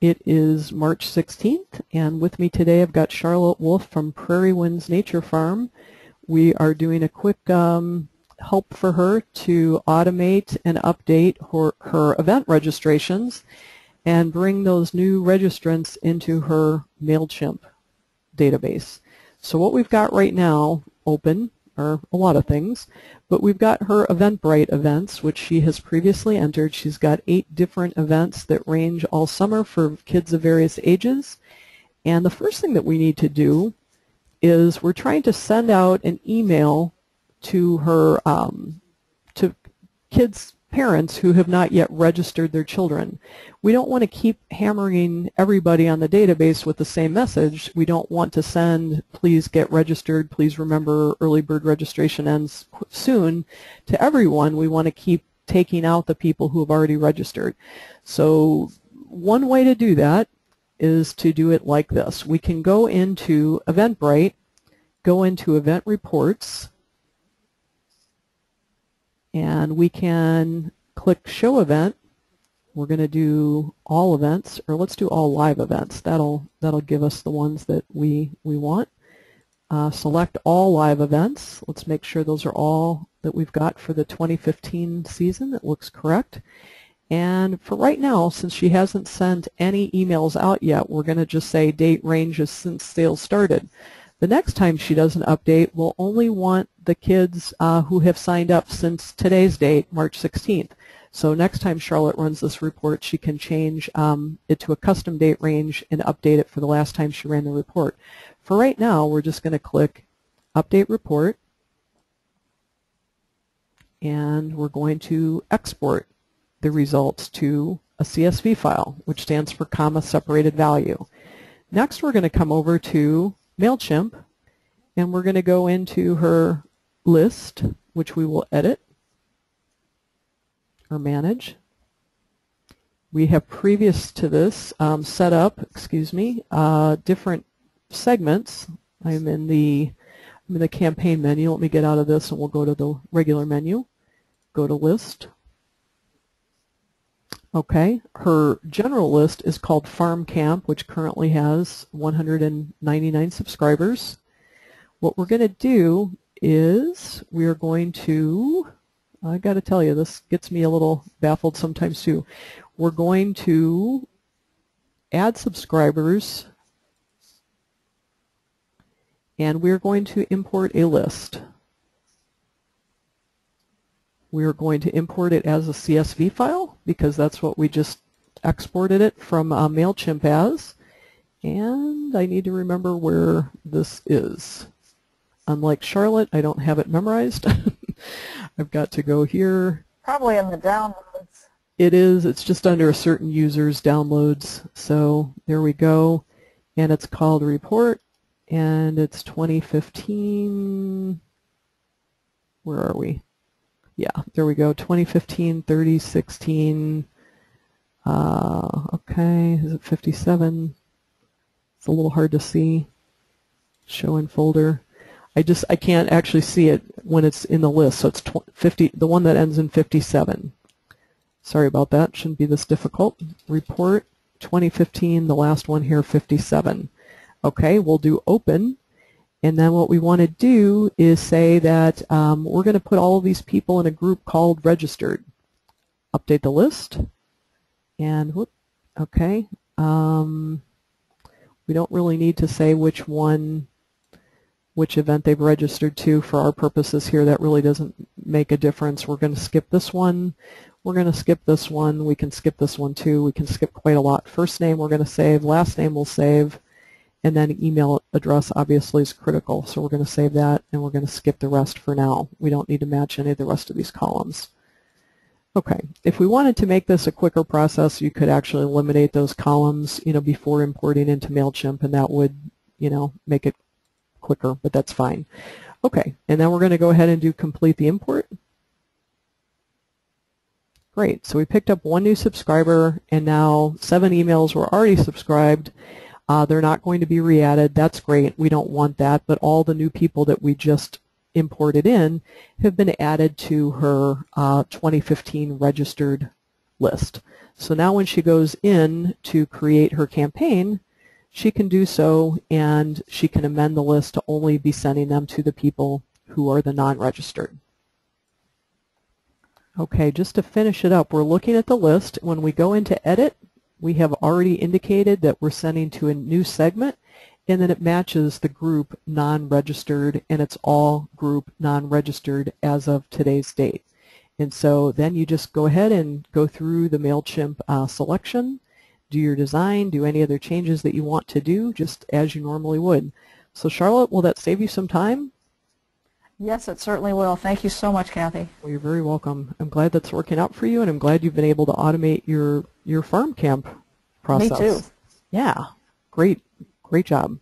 It is March 16th, and with me today I've got Charlotte Wolfe from Prairie Winds Nature Farm. We are doing a quick um, help for her to automate and update her, her event registrations and bring those new registrants into her MailChimp database. So what we've got right now open are a lot of things, but we've got her Eventbrite events, which she has previously entered. She's got eight different events that range all summer for kids of various ages. And the first thing that we need to do is we're trying to send out an email to her um, to kids parents who have not yet registered their children. We don't want to keep hammering everybody on the database with the same message. We don't want to send please get registered, please remember early bird registration ends soon to everyone. We want to keep taking out the people who have already registered. So one way to do that is to do it like this. We can go into Eventbrite, go into Event Reports, and we can click Show Event. We're going to do all events, or let's do all live events. That'll that'll give us the ones that we we want. Uh, select all live events. Let's make sure those are all that we've got for the 2015 season. It looks correct. And for right now, since she hasn't sent any emails out yet, we're going to just say date ranges since sales started. The next time she does an update, we'll only want the kids uh, who have signed up since today's date, March 16th. So next time Charlotte runs this report, she can change um, it to a custom date range and update it for the last time she ran the report. For right now, we're just going to click Update Report, and we're going to export the results to a CSV file, which stands for comma separated value. Next, we're going to come over to MailChimp, and we're going to go into her list, which we will edit or manage. We have previous to this um, set up, excuse me, uh, different segments. I'm in the I'm in the campaign menu. Let me get out of this and we'll go to the regular menu. Go to list. Okay, her general list is called Farm Camp, which currently has 199 subscribers. What we're going to do is we are going to, I got to tell you, this gets me a little baffled sometimes too. We're going to add subscribers and we're going to import a list. We're going to import it as a CSV file because that's what we just exported it from uh, MailChimp as. And I need to remember where this is. Unlike Charlotte, I don't have it memorized. I've got to go here. Probably in the downloads. It is. It's just under a certain user's downloads. So there we go. And it's called report. And it's 2015. Where are we? Yeah, there we go, 2015, 30, 16, uh, okay, is it 57? It's a little hard to see. Show in folder. I just, I can't actually see it when it's in the list, so it's 50, the one that ends in 57. Sorry about that, shouldn't be this difficult. Report 2015, the last one here, 57. Okay, we'll do open and then what we want to do is say that um, we're going to put all of these people in a group called registered. Update the list. And whoop, okay. Um, we don't really need to say which one, which event they've registered to for our purposes here. That really doesn't make a difference. We're going to skip this one. We're going to skip this one. We can skip this one too. We can skip quite a lot. First name we're going to save. Last name we'll save. And then email address obviously is critical, so we're going to save that and we're going to skip the rest for now. We don't need to match any of the rest of these columns. Okay, if we wanted to make this a quicker process, you could actually eliminate those columns, you know, before importing into MailChimp, and that would, you know, make it quicker, but that's fine. Okay, and then we're going to go ahead and do complete the import. Great, so we picked up one new subscriber, and now seven emails were already subscribed, uh, they're not going to be re-added. That's great. We don't want that. But all the new people that we just imported in have been added to her uh, 2015 registered list. So now when she goes in to create her campaign, she can do so and she can amend the list to only be sending them to the people who are the non-registered. Okay, just to finish it up, we're looking at the list. When we go into edit, we have already indicated that we're sending to a new segment and then it matches the group non-registered and it's all group non-registered as of today's date. And so then you just go ahead and go through the MailChimp uh, selection, do your design, do any other changes that you want to do just as you normally would. So Charlotte, will that save you some time? Yes, it certainly will. Thank you so much, Kathy. Well, you're very welcome. I'm glad that's working out for you, and I'm glad you've been able to automate your, your farm camp process. Me too. Yeah, great, great job.